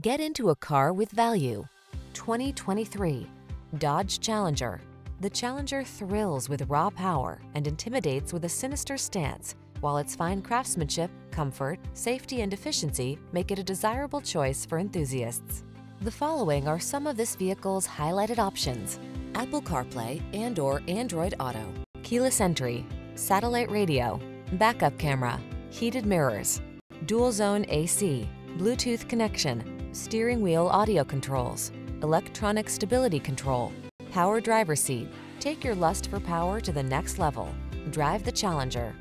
Get into a car with value. 2023 Dodge Challenger. The Challenger thrills with raw power and intimidates with a sinister stance, while its fine craftsmanship, comfort, safety, and efficiency make it a desirable choice for enthusiasts. The following are some of this vehicle's highlighted options. Apple CarPlay and or Android Auto, keyless entry, satellite radio, backup camera, heated mirrors, dual zone AC, Bluetooth connection, steering wheel audio controls, electronic stability control, power driver seat. Take your lust for power to the next level. Drive the Challenger.